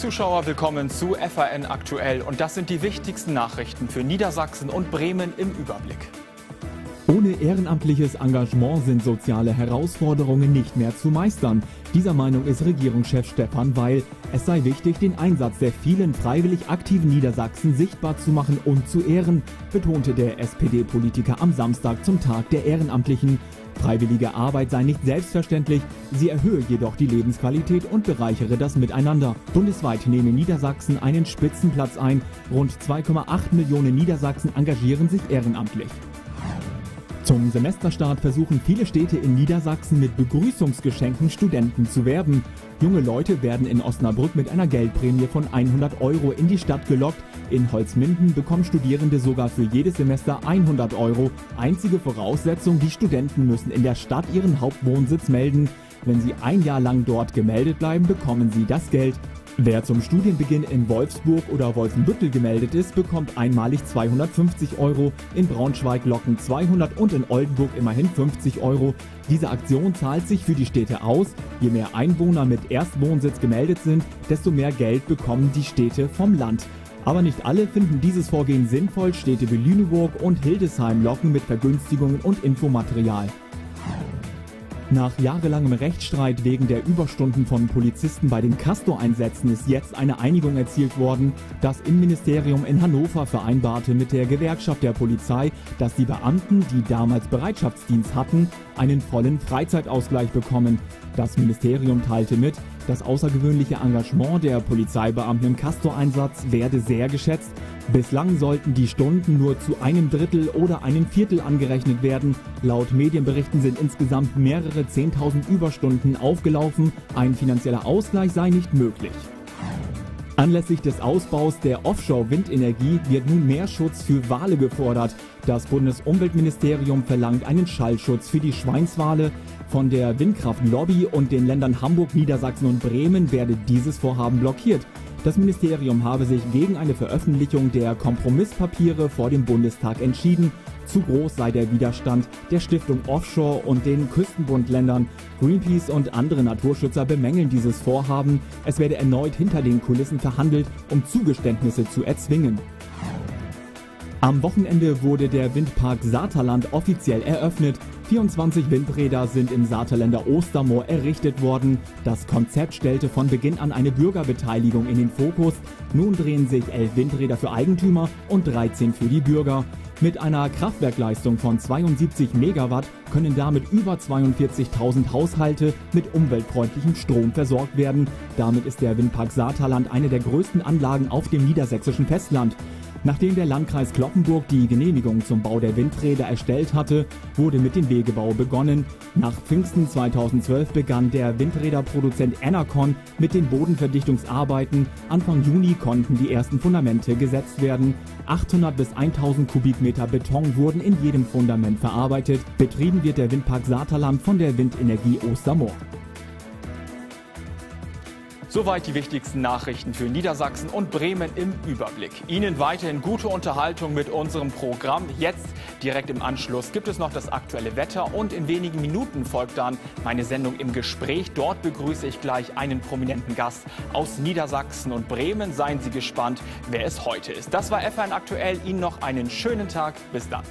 Zuschauer, willkommen zu FAN aktuell und das sind die wichtigsten Nachrichten für Niedersachsen und Bremen im Überblick. Ohne ehrenamtliches Engagement sind soziale Herausforderungen nicht mehr zu meistern. Dieser Meinung ist Regierungschef Stefan Weil. Es sei wichtig, den Einsatz der vielen freiwillig aktiven Niedersachsen sichtbar zu machen und zu ehren, betonte der SPD-Politiker am Samstag zum Tag der Ehrenamtlichen. Freiwillige Arbeit sei nicht selbstverständlich, sie erhöhe jedoch die Lebensqualität und bereichere das Miteinander. Bundesweit nehme Niedersachsen einen Spitzenplatz ein. Rund 2,8 Millionen Niedersachsen engagieren sich ehrenamtlich. Zum Semesterstart versuchen viele Städte in Niedersachsen mit Begrüßungsgeschenken Studenten zu werben. Junge Leute werden in Osnabrück mit einer Geldprämie von 100 Euro in die Stadt gelockt. In Holzminden bekommen Studierende sogar für jedes Semester 100 Euro. Einzige Voraussetzung, die Studenten müssen in der Stadt ihren Hauptwohnsitz melden. Wenn sie ein Jahr lang dort gemeldet bleiben, bekommen sie das Geld. Wer zum Studienbeginn in Wolfsburg oder Wolfenbüttel gemeldet ist, bekommt einmalig 250 Euro, in Braunschweig locken 200 und in Oldenburg immerhin 50 Euro. Diese Aktion zahlt sich für die Städte aus. Je mehr Einwohner mit Erstwohnsitz gemeldet sind, desto mehr Geld bekommen die Städte vom Land. Aber nicht alle finden dieses Vorgehen sinnvoll. Städte wie Lüneburg und Hildesheim locken mit Vergünstigungen und Infomaterial. Nach jahrelangem Rechtsstreit wegen der Überstunden von Polizisten bei den Castor-Einsätzen ist jetzt eine Einigung erzielt worden. Das Innenministerium in Hannover vereinbarte mit der Gewerkschaft der Polizei, dass die Beamten, die damals Bereitschaftsdienst hatten, einen vollen Freizeitausgleich bekommen. Das Ministerium teilte mit, das außergewöhnliche Engagement der Polizeibeamten im Castor-Einsatz werde sehr geschätzt. Bislang sollten die Stunden nur zu einem Drittel oder einem Viertel angerechnet werden. Laut Medienberichten sind insgesamt mehrere 10.000 Überstunden aufgelaufen. Ein finanzieller Ausgleich sei nicht möglich. Anlässlich des Ausbaus der Offshore-Windenergie wird nun mehr Schutz für Wale gefordert. Das Bundesumweltministerium verlangt einen Schallschutz für die Schweinswale. Von der Windkraftlobby und den Ländern Hamburg, Niedersachsen und Bremen werde dieses Vorhaben blockiert. Das Ministerium habe sich gegen eine Veröffentlichung der Kompromisspapiere vor dem Bundestag entschieden. Zu groß sei der Widerstand der Stiftung Offshore und den Küstenbundländern. Greenpeace und andere Naturschützer bemängeln dieses Vorhaben. Es werde erneut hinter den Kulissen verhandelt, um Zugeständnisse zu erzwingen. Am Wochenende wurde der Windpark Saterland offiziell eröffnet. 24 Windräder sind im Saterländer Ostermoor errichtet worden. Das Konzept stellte von Beginn an eine Bürgerbeteiligung in den Fokus. Nun drehen sich 11 Windräder für Eigentümer und 13 für die Bürger. Mit einer Kraftwerkleistung von 72 Megawatt können damit über 42.000 Haushalte mit umweltfreundlichem Strom versorgt werden. Damit ist der Windpark Saterland eine der größten Anlagen auf dem niedersächsischen Festland. Nachdem der Landkreis Kloppenburg die Genehmigung zum Bau der Windräder erstellt hatte, wurde mit dem Wegebau begonnen. Nach Pfingsten 2012 begann der Windräderproduzent Enercon mit den Bodenverdichtungsarbeiten. Anfang Juni konnten die ersten Fundamente gesetzt werden. 800 bis 1000 Kubikmeter Beton wurden in jedem Fundament verarbeitet. Betrieben wird der Windpark Saterland von der Windenergie Ostermoor. Soweit die wichtigsten Nachrichten für Niedersachsen und Bremen im Überblick. Ihnen weiterhin gute Unterhaltung mit unserem Programm. Jetzt direkt im Anschluss gibt es noch das aktuelle Wetter und in wenigen Minuten folgt dann meine Sendung im Gespräch. Dort begrüße ich gleich einen prominenten Gast aus Niedersachsen und Bremen. Seien Sie gespannt, wer es heute ist. Das war F1 aktuell. Ihnen noch einen schönen Tag. Bis dann.